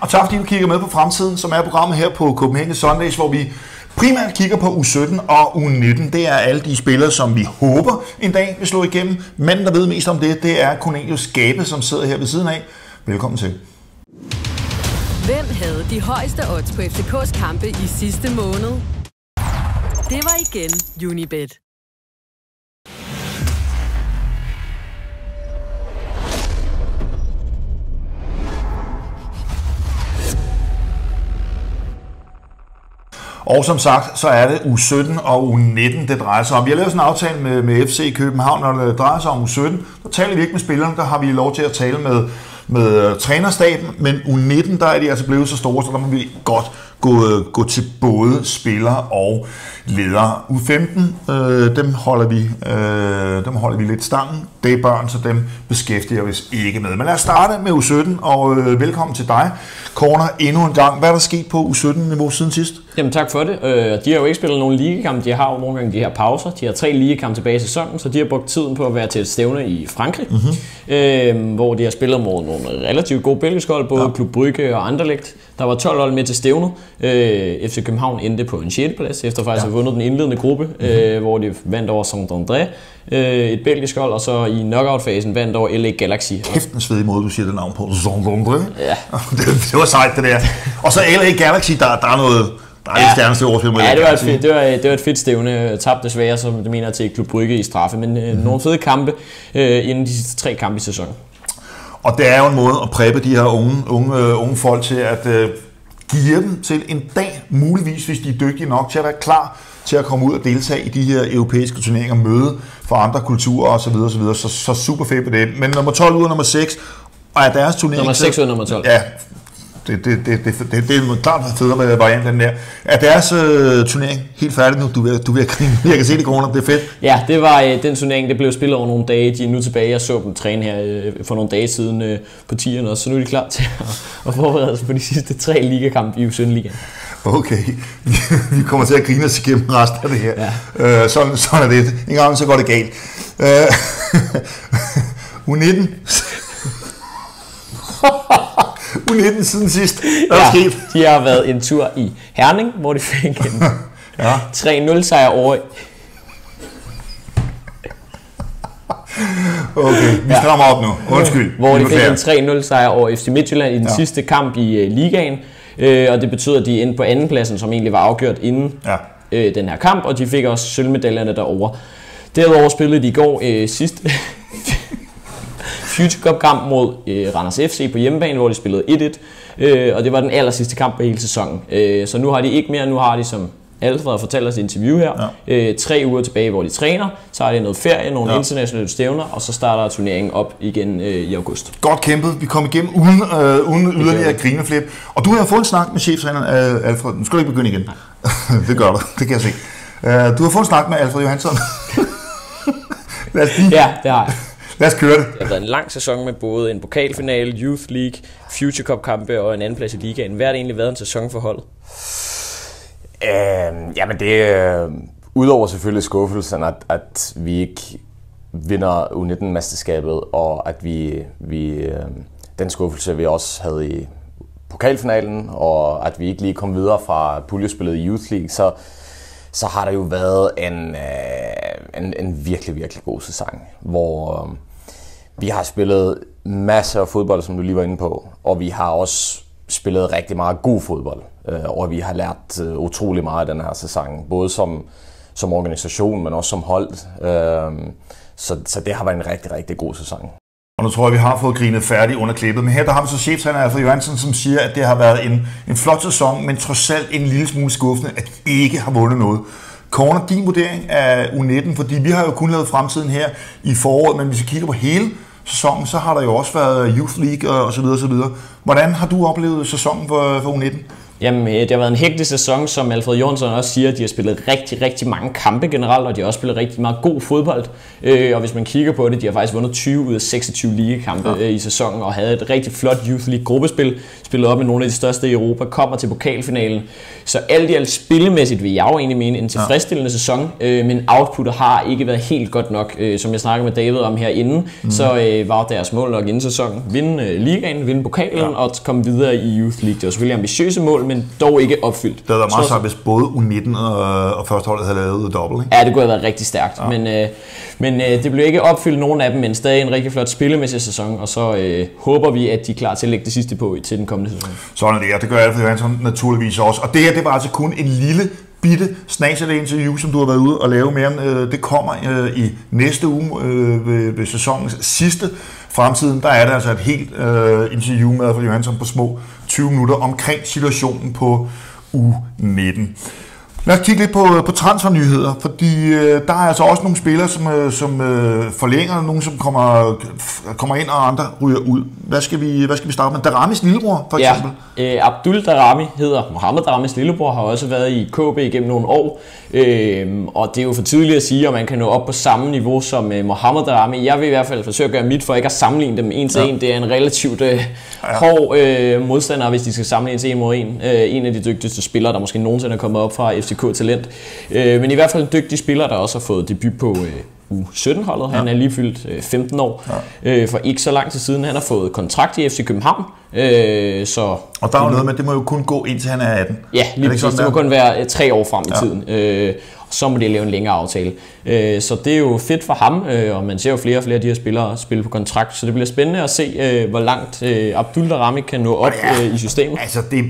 og tak fordi du kigger med på fremtiden, som er programmet her på Copenhagen Sundays, hvor vi primært kigger på U17 og U19. Det er alle de spillere, som vi håber en dag vil slå igennem. Manden, der ved mest om det, det er Cornelius Gabe, som sidder her ved siden af. Velkommen til. Hvem havde de højeste odds på FCK's kampe i sidste måned? Det var igen Unibet. Og som sagt, så er det U17 og U19, det drejer sig om. Vi har lavet sådan en aftale med, med FC København, når det drejer sig om U17. Så taler vi ikke med spillerne, der har vi lov til at tale med, med øh, trænerstaben, men U19, der er de altså blevet så store, så der må vi godt gå, gå til både spillere og ledere. U15, øh, dem, holder vi, øh, dem holder vi lidt stangen. Det er børn, så dem beskæftiger vi os ikke med. Men lad os starte med U17, og øh, velkommen til dig, Corner, endnu en gang. Hvad er der sket på U17-niveau siden sidst? Jamen tak for det. Øh, de har jo ikke spillet nogen ligekamp. De har jo nogle gange de her pauser. De har tre ligekampe tilbage i sæsonen, så de har brugt tiden på at være til et stævne i Frankrig, mm-hmm. øh, hvor de har spillet mod nogle relativt gode belgiske hold, både ja. Klub Brygge og Anderlecht. Der var 12 hold med til stævnet. Øh, FC København endte på en 6. plads, efter faktisk ja. at have vundet den indledende gruppe, mm-hmm. øh, hvor de vandt over Saint-André, øh, et belgisk hold, og så i knockout-fasen vandt over LA Galaxy. Kæft en svedig måde, du siger det navn på. Saint-André. Ja. det, det var sejt, det der. Og så LA Galaxy, der, der er noget... Der er ja. det stærneste overspil Ja, det var, et fedt, det, var, det var et fedt stævne. Tabt desværre, som det mener, til Klub Brygge i straffe. Men øh, mm-hmm. nogle fede kampe øh, inden de sidste tre kampe i sæsonen. Og det er jo en måde at præppe de her unge, unge, øh, unge folk til at øh, give dem til en dag, muligvis hvis de er dygtige nok til at være klar til at komme ud og deltage i de her europæiske turneringer, møde for andre kulturer osv. osv. Så, så super fedt på det. Men nummer 12 ud af nummer 6, og er deres turnering... Nummer 6 ud af nummer 12. Ja, det, det, det, det, det, det er klart federe variant den der. Er deres øh, turnering helt færdig nu? Du vil, du vil grine. Jeg kan se det corner, det er fedt. Ja, det var øh, den turnering, det blev spillet over nogle dage. De er nu tilbage. Jeg så dem træne her øh, for nogle dage siden øh, på tieren, og så nu er de klar til at, at forberede sig på de sidste tre ligakampe i U17 Ligaen. Okay, vi kommer til at grine os igennem resten af det her. Ja. Øh, sådan, sådan er det. En gang så går det galt. Øh, U19. U19 siden sidst. Hvad er ja, sket? De har været en tur i Herning, hvor de fik en ja. 3-0 sejr over Okay, vi strammer op nu. Undskyld. Hvor de fik en 3-0 sejr over FC Midtjylland i den ja. sidste kamp i uh, ligaen. Uh, og det betyder, at de er inde på andenpladsen, som egentlig var afgjort inden ja. uh, den her kamp, og de fik også sølvmedaljerne derovre. Derudover spillede de i går uh, sidste Future Cup kamp mod øh, Randers FC på hjemmebane, hvor de spillede 1-1, øh, og det var den aller sidste kamp på hele sæsonen. Øh, så nu har de ikke mere, nu har de som Alfred har fortalt os i interview her, ja. øh, tre uger tilbage, hvor de træner, så har de noget ferie, nogle ja. internationale stævner, og så starter turneringen op igen øh, i august. Godt kæmpet. Vi kom igennem uden, øh, uden yderligere grineflip. Og du har fået en snak med cheftræneren øh, Alfred. Nu skal du ikke begynde igen. det gør du, det kan jeg se. Uh, du har fået en snak med Alfred Johansson. Lad os lige... Ja, det har jeg. Lad os køre det. Det har været en lang sæson med både en pokalfinale, Youth League, Future Cup kampe og en anden plads i ligaen. Hvad har det egentlig været en sæson for holdet? Øh, jamen det er, øh, udover selvfølgelig skuffelsen, at, at vi ikke vinder U19-mesterskabet, og at vi, vi øh, den skuffelse, vi også havde i pokalfinalen, og at vi ikke lige kom videre fra puljespillet i Youth League, så, så har der jo været en, øh, en, en virkelig, virkelig god sæson, hvor øh, vi har spillet masser af fodbold, som du lige var inde på, og vi har også spillet rigtig meget god fodbold, øh, og vi har lært øh, utrolig meget af den her sæson, både som, som organisation, men også som hold. Øh, så, så det har været en rigtig, rigtig god sæson. Og nu tror jeg, vi har fået grinet færdigt under klippet. Men her der har vi så cheftræner Alfred Johansen, som siger, at det har været en, en flot sæson, men trods alt en lille smule skuffende, at vi ikke har vundet noget. Corner, din vurdering af U19, fordi vi har jo kun lavet fremtiden her i foråret, men hvis vi kigger på hele sæsonen, så har der jo også været Youth League og så videre, og så videre. Hvordan har du oplevet sæsonen for, for U19? Jamen, øh, det har været en hægtig sæson, som Alfred Jonsson også siger. De har spillet rigtig, rigtig mange kampe generelt, og de har også spillet rigtig meget god fodbold. Øh, og hvis man kigger på det, de har faktisk vundet 20 ud af 26 ligekampe ja. Øh, i sæsonen, og havde et rigtig flot Youth League gruppespil, spillet op med nogle af de største i Europa, kommer til pokalfinalen. Så alt i alt spillemæssigt vil jeg jo egentlig mene en tilfredsstillende ja. sæson, men output har ikke været helt godt nok. Som jeg snakkede med David om herinde, mm. så var deres mål nok inden sæsonen vinde ligaen, vinde pokalen, ja. at komme videre i Youth League. Det var selvfølgelig ambitiøse mål, men dog ikke opfyldt. Det havde været meget sejt, hvis både U19 og, og førsteholdet havde lavet dobbelt, ikke? Ja, det kunne have været rigtig stærkt. Ja. Men, øh, men øh, det blev ikke opfyldt nogen af dem, men stadig en rigtig flot spillemæssig sæson. Og så øh, håber vi, at de er klar til at lægge det sidste på til den kommende sæson. Sådan er det, og det gør Alfred Johansson naturligvis også. Og det her, det var altså kun en lille bitte snas af det interview, som du har været ude og lave med ham. Øh, det kommer øh, i næste uge øh, ved, ved sæsonens sidste fremtiden. Der er der altså et helt øh, interview med Alfred Johansson på små 20 minutter omkring situationen på U19. Lad os kigge lidt på, på transfernyheder, fordi øh, der er altså også nogle spillere, som, øh, som øh, forlænger, nogle som kommer, kommer ind, og andre ryger ud. Hvad skal vi, hvad skal vi starte med? Daramis lillebror, for Ja, eksempel. øh, Abdul Darami hedder Mohammed Daramis lillebror, har også været i KB igennem nogle år. Øh, og det er jo for tidligt at sige, om man kan nå op på samme niveau som øh, Mohammed Darami. Jeg vil i hvert fald forsøge at gøre mit for ikke at sammenligne dem en til ja. en. Det er en relativt øh, hård øh, modstander, hvis de skal sammenligne til en mod en. Øh, en af de dygtigste spillere, der måske nogensinde er kommet op fra FCK Talent. Øh, men i hvert fald en dygtig spiller, der også har fået debut på øh, U17-holdet. Han er lige fyldt øh, 15 år ja. øh, for ikke så lang tid siden. Han har fået kontrakt i FC København. Øh, så Og der er jo noget med, at det må jo kun gå indtil han er 18. Ja, lige det præcis. sådan, Det må kun være øh, tre år frem i ja. tiden. Øh, så må de lave en længere aftale. Øh, så det er jo fedt for ham, øh, og man ser jo flere og flere af de her spillere spille på kontrakt. Så det bliver spændende at se, øh, hvor langt øh, Abdul Darami kan nå op Ja. øh, i systemet. Altså, det,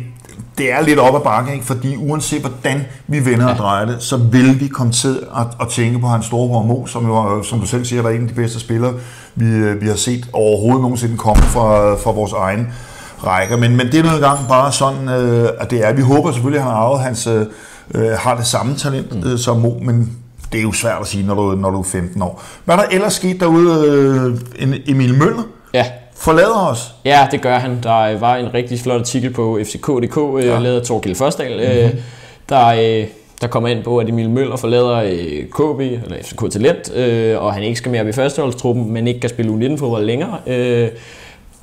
det er lidt op ad bakke, ikke? fordi uanset hvordan vi vender og drejer det, så vil vi komme til at, at tænke på hans storebror Mo, som jo, øh, som du selv siger, var en af de bedste spillere, vi, øh, vi har set overhovedet nogensinde komme fra, fra vores egen rækker. Men, men det er noget gang bare sådan, øh, at det er. Vi håber selvfølgelig, at han har arvet hans, øh, øh, har det samme talent øh, som Mo, men det er jo svært at sige, når du, når du er 15 år. Hvad er der ellers sket derude? Øh, en Emil Møller Ja. Forlader os. Ja, det gør han. Der øh, var en rigtig flot artikel på fck.dk, øh, ja. lavet af Torgild Førsdal, mm-hmm. der, der kommer ind på, at Emil Møller forlader KB, eller FCK Talent, og han ikke skal mere op i førsteholdstruppen, men ikke kan spille U19-fodbold længere.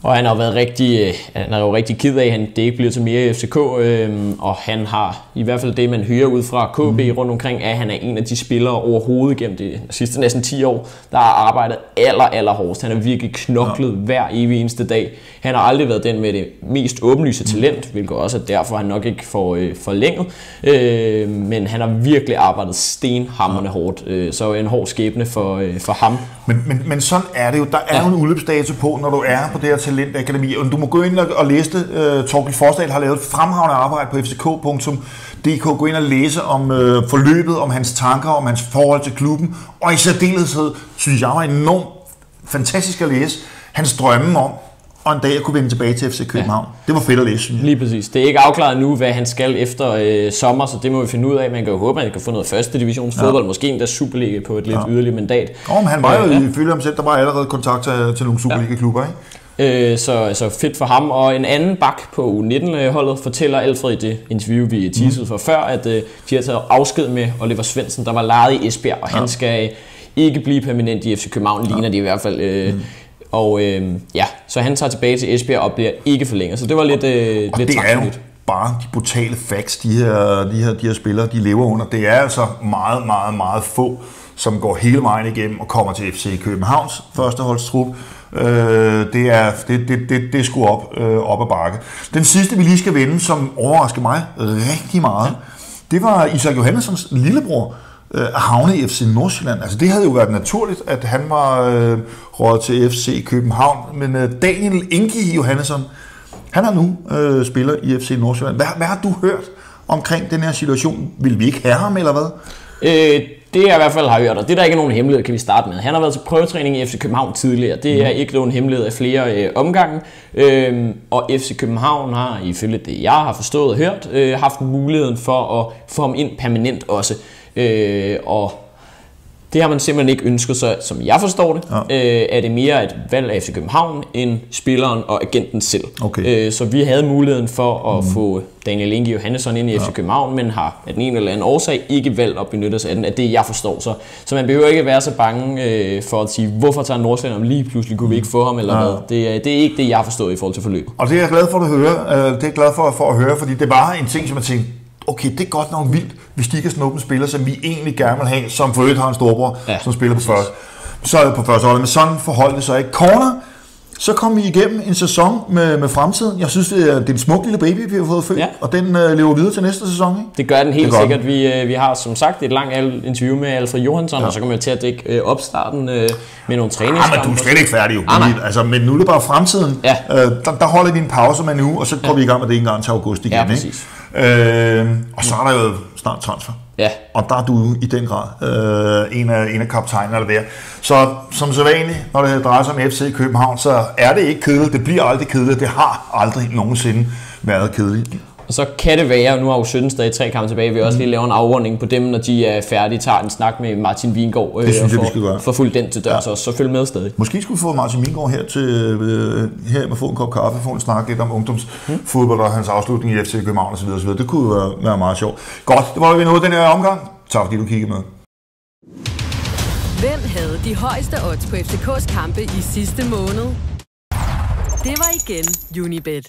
Og han har været rigtig, øh, han er jo rigtig ked af, at han, det ikke bliver til mere i FCK, øh, og han har i hvert fald det, man hører ud fra KB mm. rundt omkring, at han er en af de spillere overhovedet gennem de sidste næsten 10 år, der har arbejdet aller, aller hårdest. Han har virkelig knoklet ja. hver evig eneste dag. Han har aldrig været den med det mest åbenlyse talent, hvilket også er derfor, han nok ikke får øh, forlænget. Øh, men han har virkelig arbejdet stenhammerende hårdt, øh, så en hård skæbne for, øh, for ham. Men, men, men sådan er det jo. Der er Ja. jo en udløbsdato på, når du er på det her talentakademi. Og du må gå ind og, og læse det. Uh, Torgild Forsdal har lavet et fremragende arbejde på fck.dk. Gå ind og læse om uh, forløbet, om hans tanker, om hans forhold til klubben. Og i særdeleshed, synes jeg var enormt fantastisk at læse, hans drømme om og en dag at kunne vende tilbage til FC København. Ja. Det var fedt at læse, synes jeg. Lige præcis. Det er ikke afklaret nu, hvad han skal efter øh, sommer, så det må vi finde ud af. Man kan jo håbe, at han kan få noget første divisions fodbold, måske endda Superliga på et lidt ja. yderligere mandat. Nå, men han var jo, Øh, ja. ifølge ham selv, der var allerede kontakt til, til nogle Superliga-klubber, ikke? Øh, så, så fedt for ham. Og en anden bak på U19-holdet fortæller Alfred i det interview, vi teasede for før, at øh, de har taget afsked med Oliver Svendsen, der var lejet i Esbjerg, og ja. han skal ikke blive permanent i FC København, ja. ligner det i hvert fald. Øh, mm. Og øh, ja, så han tager tilbage til Esbjerg og bliver ikke forlænget. Så det var lidt, øh, Og lidt det er jo bare de brutale facts, de her, de, her, de her spillere, de lever under. Det er altså meget, meget, meget få, som går hele vejen igennem og kommer til FC Københavns førsteholdstrup. Øh, det, er, det, det, det, det er sgu op, øh, op ad bakke. Den sidste, vi lige skal vende, som overrasker mig rigtig meget, det var Isak Johannessons lillebror, øh, havne i FC Nordsjælland. Altså det havde jo været naturligt, at han var øh, råd til FC København, men øh, Daniel Ingi Johannesson, han er nu øh, spiller i FC Nordsjælland. Hvad, hvad har du hørt omkring den her situation? Vil vi ikke have ham, eller hvad? Øh, det jeg i hvert fald har hørt, og det er der ikke nogen hemmelighed, kan vi starte med. Han har været til prøvetræning i FC København tidligere. Det er ikke nogen hemmelighed af flere øh, omgange. Øh, og FC København har, ifølge det jeg har forstået og hørt, øh, haft muligheden for at få ham ind permanent også. Øh, og det har man simpelthen ikke ønsket sig, som jeg forstår det. Ja. Øh, er det mere et valg af FC København end spilleren og agenten selv. Okay. Øh, så vi havde muligheden for at mm. få Daniel Inge Johannesson ind i FC ja. København, men har af den ene eller anden årsag ikke valgt at benytte sig af den, af det jeg forstår. Så, så man behøver ikke være så bange øh, for at sige, hvorfor tager Nordsjælland lige pludselig, kunne vi ikke få ham eller Ja. hvad. Det, er- det er ikke det, jeg har forstået i forhold til forløbet. Og det er jeg glad for at høre. Øh, Det er jeg glad for, for at høre, fordi det var en ting, som jeg tænkte, okay, det er godt nok vildt, hvis de kan snuppe en spiller, som vi egentlig gerne vil have, som for øvrigt har en storbror, Ja, ja, som spiller på første. Så er på første hold, men sådan forholdt det sig ikke. Corner så kom vi igennem en sæson med, med fremtiden. Jeg synes, det er, det er en smuk lille baby, vi har fået født, Ja. og den øh, lever videre til næste sæson. Ikke? Det gør den helt gør sikkert. Vi, øh, vi har som sagt et langt interview med Alfred Johansson, ja. og så kommer vi til at dække øh, opstarten øh, med nogle Ja, træningskampe. men du er slet ikke færdig jo. Ah, nej. altså, men nu er det bare fremtiden. Ja. Øh, der, der holder vi en pause med nu, og så går vi i gang med det en gang til august igen. Ja, ikke? Øh, og så er der jo snart transfer. Ja, Og der er du i den grad øh, en, af, en af kaptajnerne der. Så som så vanligt, når det drejer sig om FC København, så er det ikke kedeligt. Det bliver aldrig kedeligt. Det har aldrig nogensinde været kedeligt. Og så kan det være, nu har jo 17 stadig tre kampe tilbage, vi også lige lave en afrunding på dem, når de er færdige, tager en snak med Martin Vingård. Det synes og jeg, vi får- skal gøre. får fuldt den til dørs ja. også, så følg med stadig. Måske skulle vi få Martin Mingård her til øh, her med få en kop kaffe, få en snak lidt om ungdomsfodbold og hans afslutning i FC København osv. osv. Det kunne være, være meget sjovt. Godt, det var vi nået den her omgang. Tak fordi du kiggede med. Hvem havde de højeste odds på FCK's kampe i sidste måned? Det var igen Unibet.